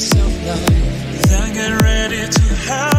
self-love. I get ready to have